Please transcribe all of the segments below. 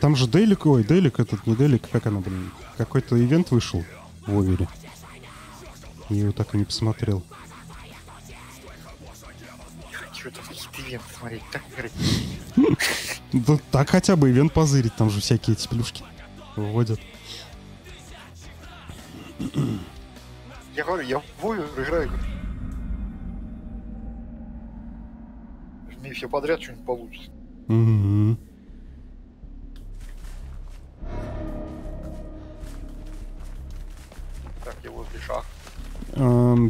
Там же Делик, ой, Делик этот, не Делик, как она, блин, какой-то ивент вышел в Овере. Я его так и не посмотрел. Хочу смотреть. Так. Да так хотя бы ивент позырить, там же всякие эти плюшки вводят. Я говорю, я в Вовер играю. Жми все подряд, что-нибудь получится. Мгм.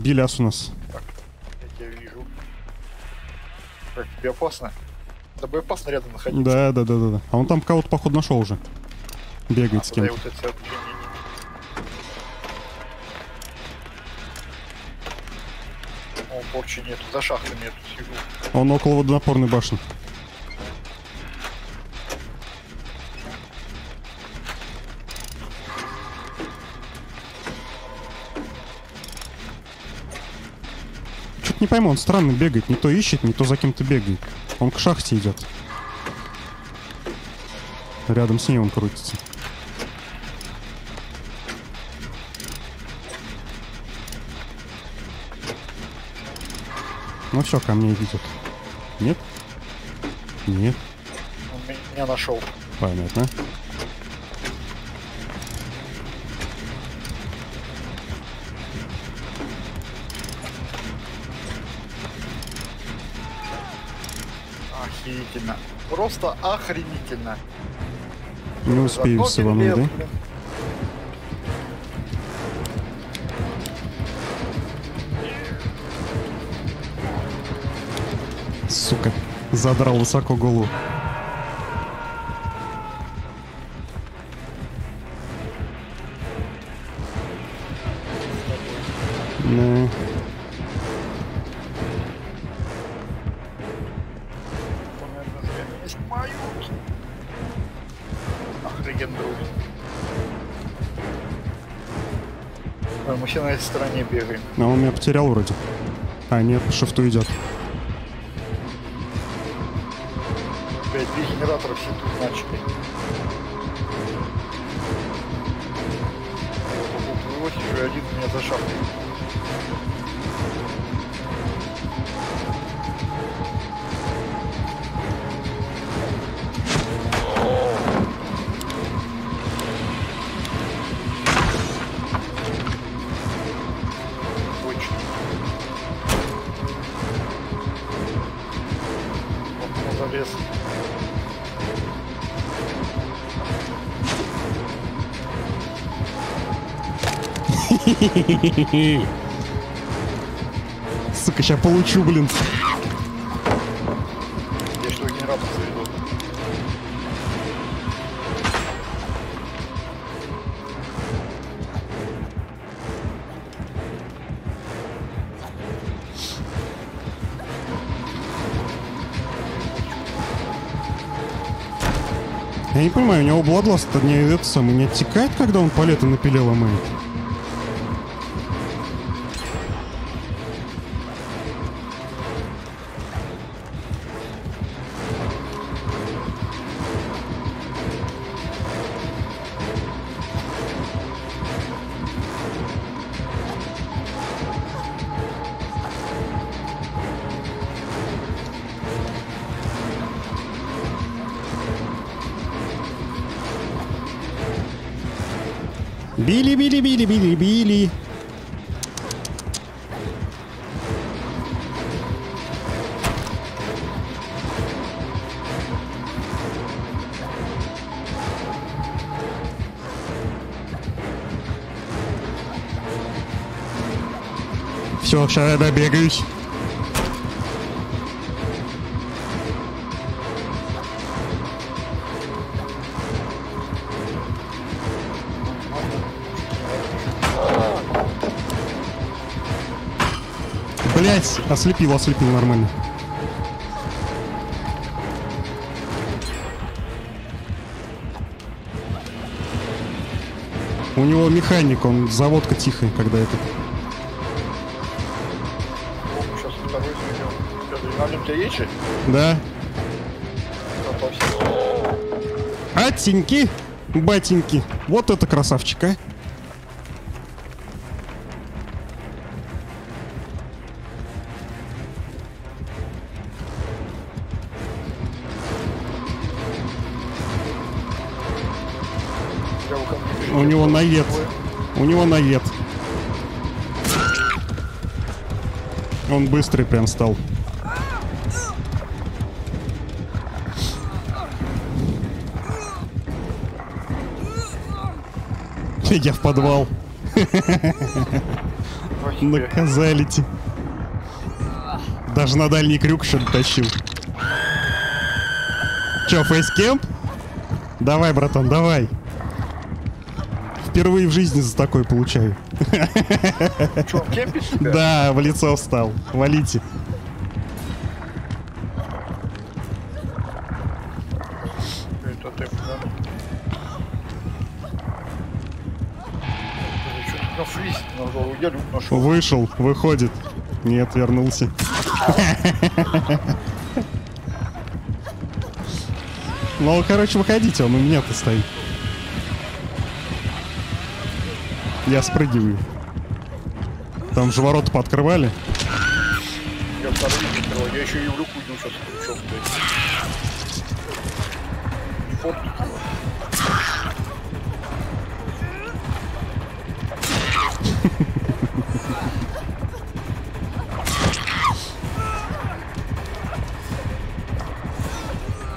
Беляс у нас. Так, я тебя вижу. Как тебе опасно? С тобой опасно рядом находиться. Да, да, да, да, да. А он там кого-то, походу, нашел уже. Бегает с Тогда я кем-то. вот О, порчи нету, за шахтами я тут сижу. Он около водонапорной башни. Пойму, он странно бегает, не то ищет, не то за кем-то бегает. Он к шахте идет. Рядом с ней он крутится. Ну все, ко мне идет. Нет? Нет. Он меня нашел. Понятно. Охерительно. Просто охренительно. Не успею Одно с вами, лет, да? Сука. Задрал высоко голову. Все на этой стороне бегаем. А он меня потерял вроде. А, нет, по шифту идет. Блять, три генератора все тут начали. Вот и один у меня за шахтой. Залез. Сука, сейчас получу, блин. Я не понимаю, у него Бладласт не, это самое, не оттекает, когда он палеты напилил ломает? Bili, Bili, Bili, Bili, Bili. Ich hoffe, scheinbar bergig. Блять, ослепил, ослепил нормально. У него механик, он заводка тихая, когда это. Сейчас второй заведем. У тебя же? Да. Батеньки, батеньки. Вот это красавчик, а. У него навет. У него навет. Он быстрый прям стал. Я в подвал. Ой, себе. Наказалите. Даже на дальний крюк что-то тащил. Че, facecamp? Давай, братан, давай. Впервые в жизни за такой получаю. Он кемпит тебя? Да, в лицо встал. Валите. Это ты. Вышел, выходит. Нет, вернулся. Ну, короче, выходите, он у меня-то стоит. Я спрыгиваю. Там же ворота пооткрывали. Я второй не открывал. Я еще и в люк уйду сейчас ключом, блядь.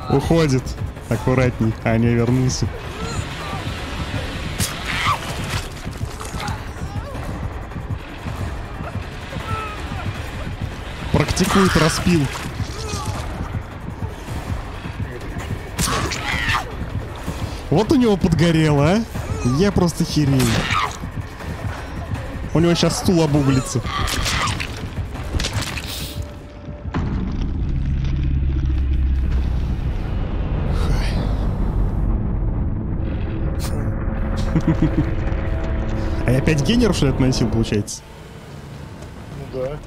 Не. Уходит. Аккуратней. А, не, вернулся. Практикует распил. Вот у него подгорело, а? Я просто херею. У него сейчас стул обуглится. А я опять генеров, что ли, относил, получается? Ну да.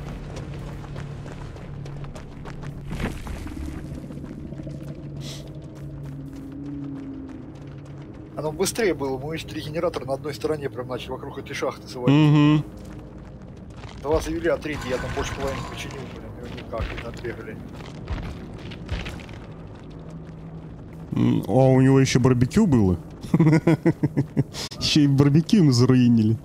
Оно быстрее было, мой регенератор на одной стороне прям начал вокруг этой шахты сводить. Угу. Два завели, а третий я там больше половины починил, блин, и никак, не отбегали. А у него еще барбекю было. Еще и барбекю мы заруинили.